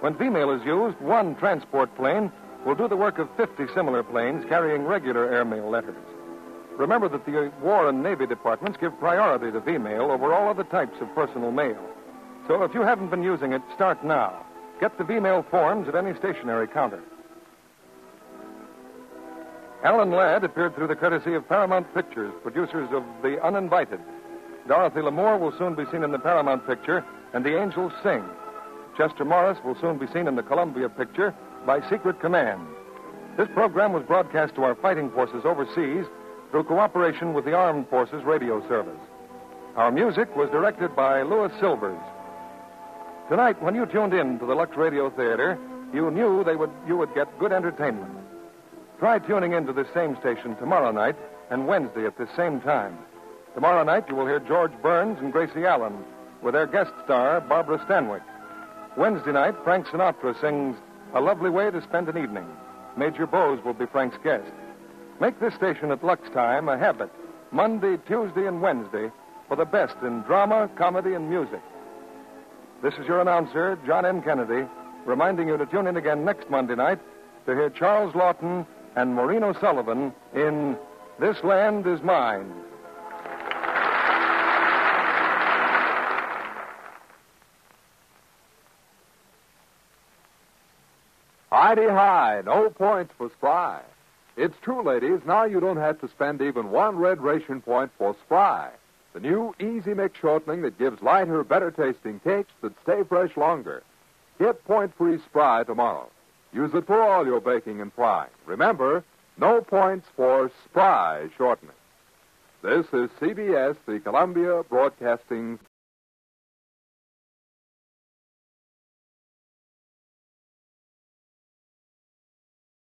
When V-mail is used, one transport plane will do the work of 50 similar planes carrying regular airmail letters. Remember that the War and Navy departments give priority to V-mail over all other types of personal mail. So if you haven't been using it, start now. Get the V-mail forms at any stationary counter. Alan Ladd appeared through the courtesy of Paramount Pictures, producers of The Uninvited. Dorothy Lamour will soon be seen in the Paramount picture, and The Angels Sing. Chester Morris will soon be seen in the Columbia picture by Secret Command. This program was broadcast to our fighting forces overseas through cooperation with the Armed Forces Radio Service. Our music was directed by Louis Silvers. Tonight, when you tuned in to the Lux Radio Theater, you knew they would, you would get good entertainment. Try tuning in to this same station tomorrow night and Wednesday at the same time. Tomorrow night, you will hear George Burns and Gracie Allen with their guest star, Barbara Stanwyck. Wednesday night, Frank Sinatra sings A Lovely Way to Spend an Evening. Major Bowes will be Frank's guest. Make this station at Lux Time a habit, Monday, Tuesday, and Wednesday, for the best in drama, comedy, and music. This is your announcer, John M. Kennedy, reminding you to tune in again next Monday night to hear Charles Laughton and Maureen O'Sullivan in This Land Is Mine. Heidi hi, no points for Spry. It's true, ladies. Now you don't have to spend even one red ration point for Spry, the new easy mix shortening that gives lighter, better tasting cakes that stay fresh longer. Get point free Spry tomorrow. Use it for all your baking and frying. Remember, no points for Spry shortening. This is CBS, the Columbia Broadcasting